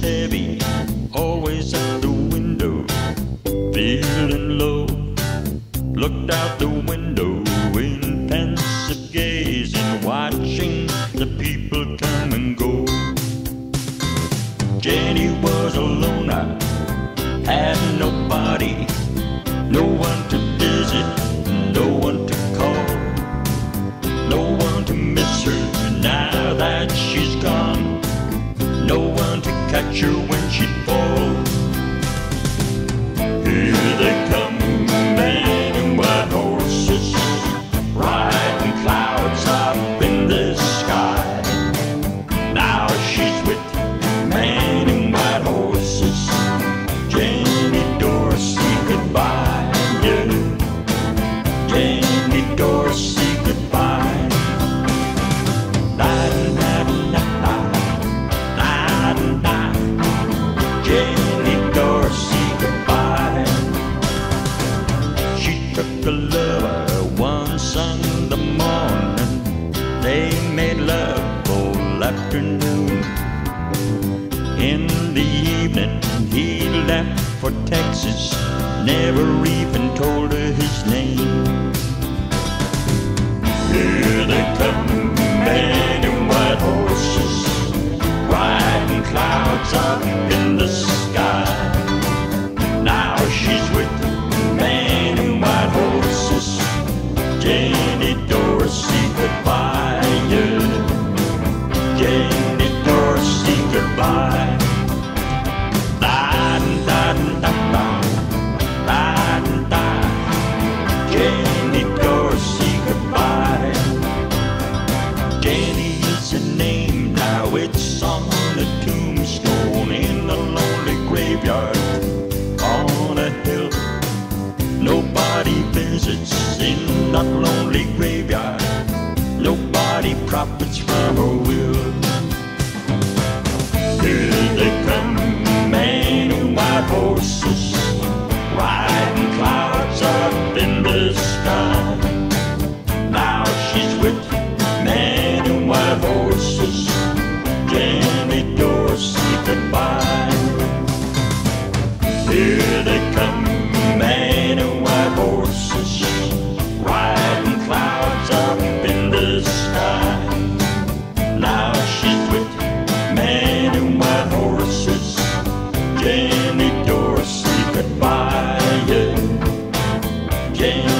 heavy, always at the window, feeling low. Looked out the window in pensive gaze and watching the people come and go. Jenny was a loner, had nobody, no one to visit, no one to call, no one to miss her now that she's gone. No one catch her when she falls. Here they come, men in white horses, riding clouds up in the sky. Now she's with man in white horses. Jenny Dorsey, goodbye. Yeah. Jenny Dorsey, afternoon. In the evening, he left for Texas, never even told her his name. Here they come, men in white horses, riding clouds up in the sky. Now she's with man in white horses, Jenny Dorsey, profits from her will. Here they come, man in white horses, riding clouds up in the sky. Now she's with man in white horses, Jenny Dorsey, goodbye. Here they come, man in white horses, Yeah. Came